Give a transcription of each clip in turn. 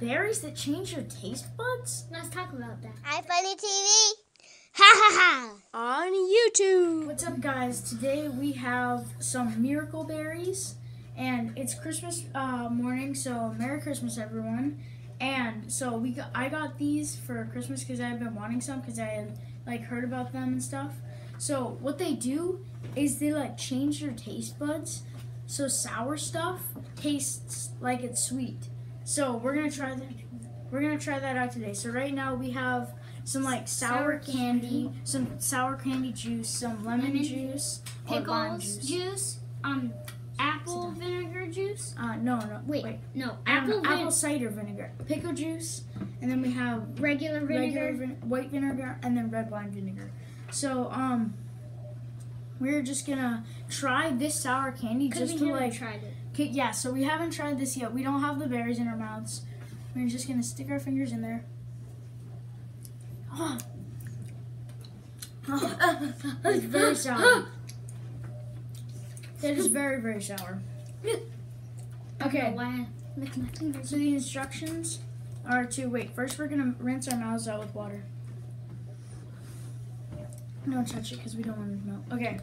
berries that change your taste buds? Let's talk about that. iFunny TV. Ha ha ha. On YouTube. What's up, guys? Today we have some miracle berries, and it's Christmas uh, morning, so Merry Christmas, everyone. And so we got, I got these for Christmas because I had been wanting some because I had like heard about them and stuff. So what they do is they like change your taste buds. So sour stuff tastes like it's sweet. So we're gonna try that. We're gonna try that out today. So right now we have some like sour, Sour candy, some sour candy juice, some lemon, Lemon juice, Pickles juice. juice. Um, apple vinegar juice. Uh, no, no, Wait, wait. no, Apple, apple, apple cider vinegar, pickle juice, and then we have regular vinegar. regular vin- white vinegar, and then red wine vinegar. So um, we're just gonna try this sour candy just to like, tried it. Okay, yeah. So we haven't tried this yet. We don't have the berries in our mouths. We're just gonna stick our fingers in there. Oh. Oh, it's very sour. That is very very sour. Okay. Why? I lick my fingers. So the instructions are to wait. First, we're gonna rinse our mouths out with water. Don't touch it because we don't want it to melt. Okay.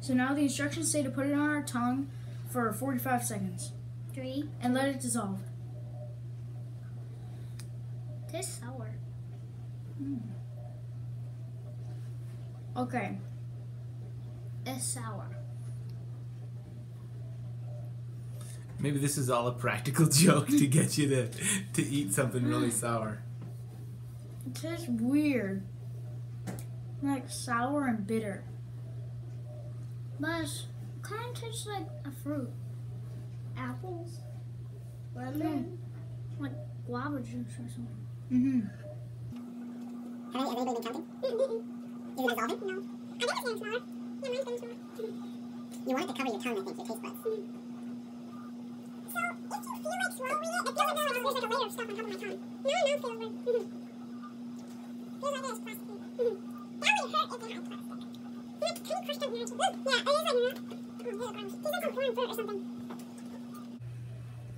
So now the instructions say to put it on our tongue for 45 seconds Three. and let it dissolve. Tastes sour. Hmm. Okay. It's sour. Maybe this is all a practical joke to get you to to eat something really hmm. sour. It tastes weird. Like sour and bitter. But it kind of tastes like a fruit. Apples. Lemon. Like guava juice or something. Mm-hmm. Have any- anybody been counting? Is it dissolving? No. I think it's getting smaller. Yeah, mine's getting smaller. You want it to cover your tongue, I think, your taste buds. So, if you feel like swallowing it, it feels like there's like a layer of stuff on top of my tongue. No, no, feels like Feels like there's plastic. That would hurt if it had plastic. Like, kind of crushed up here. Yeah, it is like that. Yeah, gross. Tastes like some foreign fruit or something.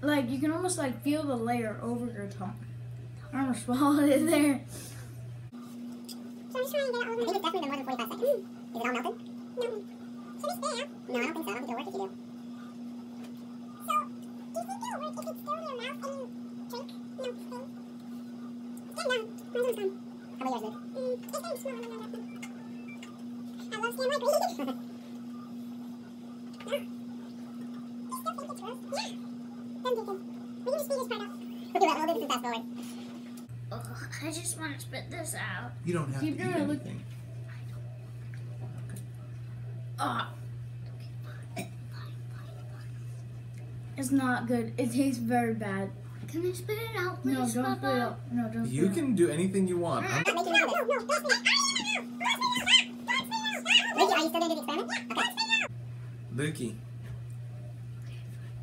Like you can almost like feel the layer over your tongue. I almost swallowed it there. So I'm just trying to get it all over. It's definitely been more than 45 seconds. Is it all melted? No. Should we stay out? No, I don't think so. I don't think it'll work if you do. So, do you think it'll work if it's still in your mouth and you drink? No, stay. It's getting done. Mine's almost done. How about yours, Luke? Mm, it's getting smaller than that. I love Stan White. no. You still think it's gross? Yeah. Then do good. We can just speed this part up. Okay, well, we'll do this fast forward. Ugh, I just want to spit this out. You don't have Keep to eat doing it, look- anything. Ah. It's not good. It tastes very bad. Can I spit it out, please, No, don't Papa? spit it out. No, don't spit You it out. can do anything you want. I'm- Stop making nervous. No, no, don't spit it out. Don't spit it out. Don't spit it out. Ricky, are you still going to do the experiment? Yeah. Okay. Don't spit it out. Lukey.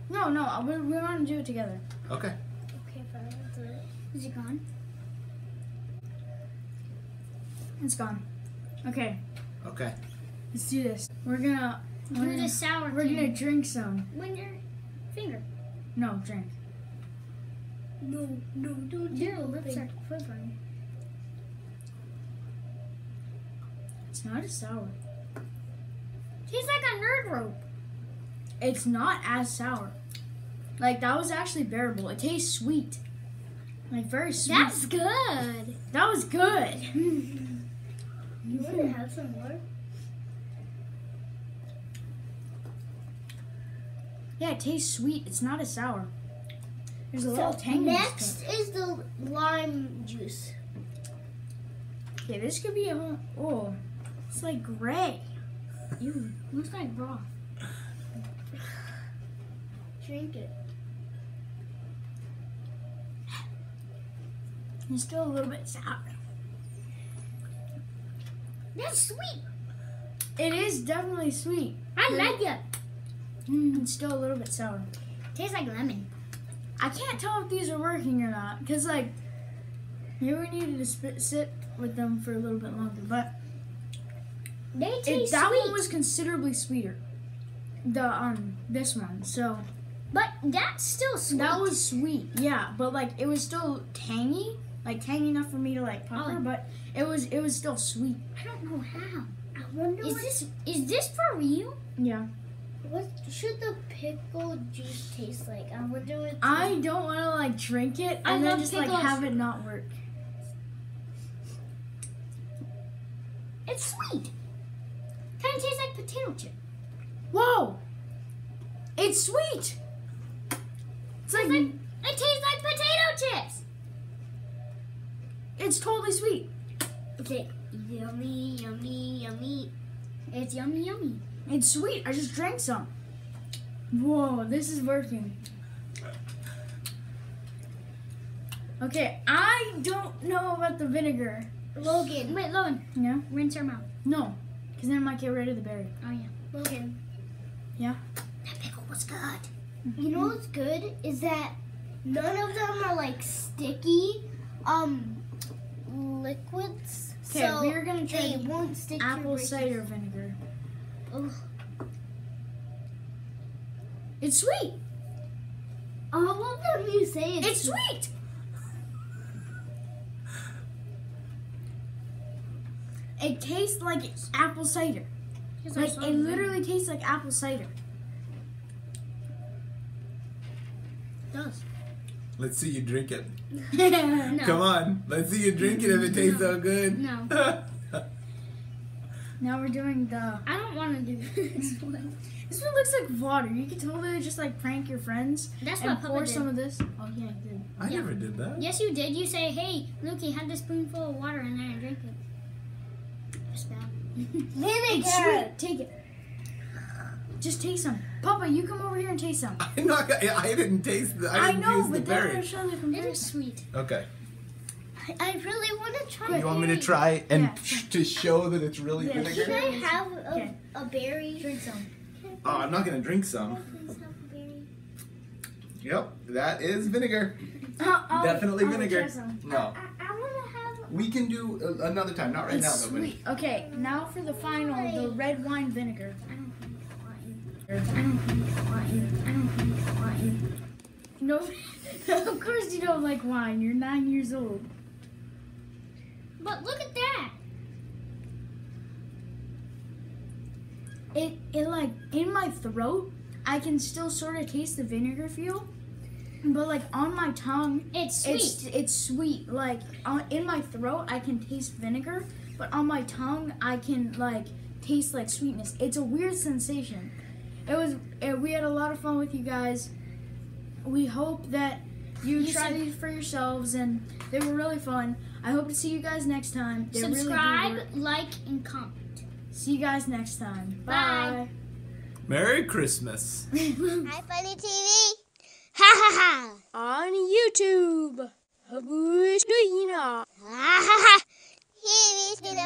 No, no, uh, we're, we're going to do it together. Okay. Okay, fine. I'll do it. Is it gone? It's gone. Okay, Okay. let's do this. We're gonna. Do We're, the sour we're candy. gonna drink some. When your finger. No, drink. No, no, don't Your lips are quivering. It's not as sour. Tastes like a nerd rope. It's not as sour. Like that was actually bearable. It tastes sweet. Like very sweet. That's good. that was good. You want to have some more? Yeah, it tastes sweet. It's not as sour. There's a little tang. next is the lime juice. Okay, this could be a. Oh, it's like gray. Ew, looks like broth. Drink it. It's still a little bit sour. That's sweet. It is definitely sweet. I like it. Mm, it's still a little bit sour. Tastes like lemon. I can't tell if these are working or not because like maybe we needed to spit, sit with them for a little bit longer. But They it, taste that sweet. one was considerably sweeter. The um this one. So But that's still sweet. That was sweet, yeah, but like it was still tangy, like tangy enough for me to like pop Oh. her, but it was it was still sweet. I don't know how. I wonder. Is this is this for real? Yeah. What should the pickle juice taste like? I wonder what. I don't want to like drink it I and then love just like have it not work. It's sweet. Kind of tastes like potato chip. Whoa! It's sweet. It's like It tastes like potato chips. it's totally sweet. Okay, yummy, yummy, yummy. It's yummy, yummy. It's sweet. I just drank some. Whoa, this is working. Okay, I don't know about the vinegar. Logan, wait, Logan, Yeah? rinse your mouth. No, because then I might get rid of the berry. Oh yeah, Logan. Yeah? That pickle was good. You know what's good is that none of them are like sticky, um, liquids. Okay, so we're gonna try they won't stick apple cider vinegar. Ugh. It's sweet. All of them you say it's, It's sweet. It tastes like apple cider. Like it literally tastes like apple cider. Let's see you drink it. No. Come on, let's see you drink it if it tastes so good. No. now we're doing the. I don't want to do this one. This one looks like water. You can totally just like prank your friends That's and what Papa pour did. some of this. Oh yeah, I did. I Yeah. never did that. Yes, you did. You say, "Hey, Lukey, have this spoonful of water in there and drink it." It's bad. It's sweet. Take it. Just taste some. Papa, you come over here and taste some. I'm not. gonna- I didn't taste the. I I didn't know, use the but then I'm berry. gonna show the It is sweet. Okay. I, I really want to try. You want me to try and Yeah. to show that it's really Yeah, vinegar? Can I have a, Okay. a berry? Drink some. Oh, I'm not gonna drink some. please have a berry? Yep, that is vinegar. Uh, Definitely I'll vinegar. some. No, I, I have. we can do another time. Not right It's now, though. But sweet. Okay, now for the final, the red wine vinegar. No, of course you don't like wine. You're nine years old. But look at that. It, it like in my throat, I can still sort of taste the vinegar feel, but like on my tongue, It's sweet. it's it's sweet. Like on, in my throat, I can taste vinegar, but on my tongue, I can like taste like sweetness. It's a weird sensation. It was. It, we had a lot of fun with you guys. We hope that you, You try these for yourselves, and they were really fun. I hope to see you guys next time. They Subscribe, work. like, and comment. See you guys next time. Bye. Merry Christmas. iFunny TV. Ha ha ha. on YouTube. Ha ha ha. Here is the